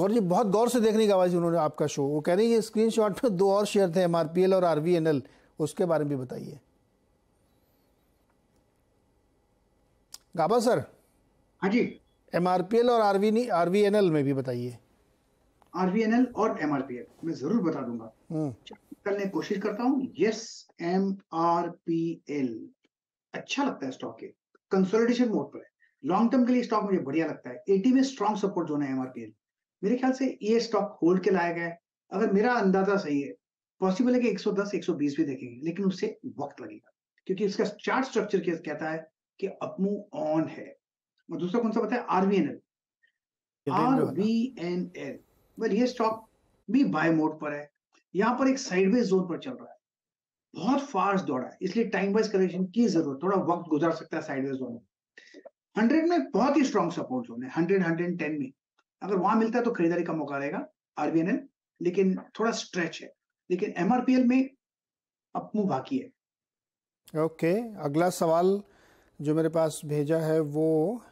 गौर जी बहुत गौर से देखने की आवाज़ उन्होंने आपका शो वो कह रही है स्क्रीन शॉट में दो और शेयर थे एमआरपीएल और आरवीएनएल उसके बारे में भी बताइए। गाबा सर? हाँ जी। एमआरपीएल और आरवी आरवीएनएल में भी बताइए। आरवीएनएल और एमआरपीएल मैं ज़रूर बता दूँगा। हम्म। करने की कोशिश करता हूँ। Yes M R P L अच्छा लगता है स्टॉक के। कंसोलिडेशन मोड पर है। लॉन्ग टर्म के लिए स्टॉक मुझे बढ़िया लगता है। एटी में स्ट्रॉन्ग सपोर्ट जोन है एमआरपीएल मेरे ख्याल से ये स्टॉक होल्ड के लाया गया है अगर मेरा अंदाज़ा सही है पॉसिबल है कि 110 120 भी देखेंगे लेकिन उससे वक्त लगेगा। क्योंकि इसका चार्ट स्ट्रक्चर कहता है कि अपमू ऑन है। और दूसरा कौन सा बताया आरवीएनएल आरवीएनएल वेल ये स्टॉक भी बाय मोड पर है। यहाँ पर एक साइडवेज जोन पर चल रहा है। बहुत फास्ट दौड़ा है। इसलिए टाइम वाइज करेक्शन की ज़रूरत थोड़ा वक्त गुजार सकता है साइडवेज जोन में। हंड्रेड में बहुत ही स्ट्रॉन्ग सपोर्ट जोन है। हंड्रेड हंड्रेड टेन में। अगर वहाँ मिलता है तो खरीदारी का मौका रहेगा आरबीएनएल लेकिन थोड़ा स्ट्रेच है। लेकिन एमआरपीएल में अपमू बाकी है। ओके okay, अगला सवाल जो मेरे पास भेजा है वो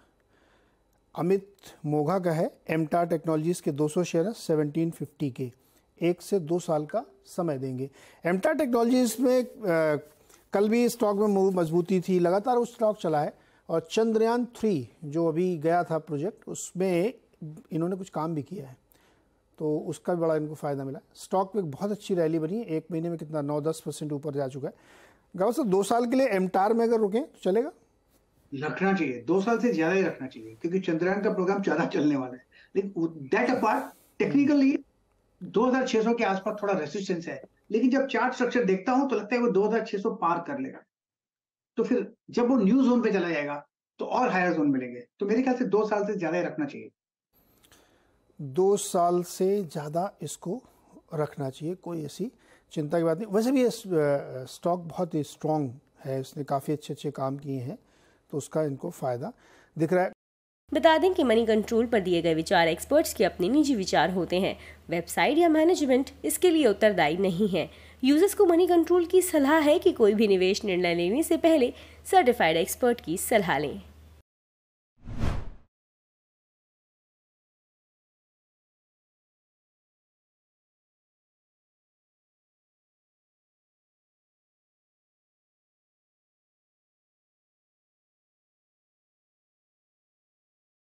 अमित मोघा का है। एमटा टेक्नोलॉजीज़ के 200 शेयर है 1750 के। एक से दो साल का समय देंगे। एमटा टेक्नोलॉजीज़ में आ, कल भी स्टॉक में मजबूती थी लगातार वो स्टॉक चला है। और चंद्रयान थ्री जो अभी गया था प्रोजेक्ट उसमें इन्होंने कुछ काम भी किया है तो उसका भी बड़ा इनको फ़ायदा मिला। स्टॉक में बहुत अच्छी रैली बनी है एक महीने में कितना नौ दस परसेंट ऊपर जा चुका है। गाँव से दो साल के लिए एमटार में अगर रुकें तो चलेगा? रखना चाहिए, दो साल से ज़्यादा ही रखना चाहिए, क्योंकि चंद्रयान का प्रोग्राम ज़्यादा चलने वाला है। लेकिन दैट अपार्ट टेक्निकली 2600 के आसपास थोड़ा रेसिस्टेंस है, लेकिन जब चार्ट स्ट्रक्चर देखता हूँ तो लगता है वो 2600 पार कर लेगा। तो फिर जब वो न्यू जोन पे चला जाएगा तो और हायर जोन मिलेंगे। तो मेरे ख्याल से दो साल से ज़्यादा ही रखना चाहिए। दो साल से ज़्यादा इसको रखना चाहिए, कोई ऐसी चिंता की बात नहीं। वैसे भी ये स्टॉक बहुत ही स्ट्रांग है, इसने काफ़ी अच्छे अच्छे काम किए हैं तो उसका इनको फ़ायदा दिख रहा है। बता दें कि मनी कंट्रोल पर दिए गए विचार एक्सपर्ट्स के अपने निजी विचार होते हैं। वेबसाइट या मैनेजमेंट इसके लिए उत्तरदायी नहीं है। यूज़र्स को मनी कंट्रोल की सलाह है कि कोई भी निवेश निर्णय लेने से पहले सर्टिफाइड एक्सपर्ट की सलाह लें।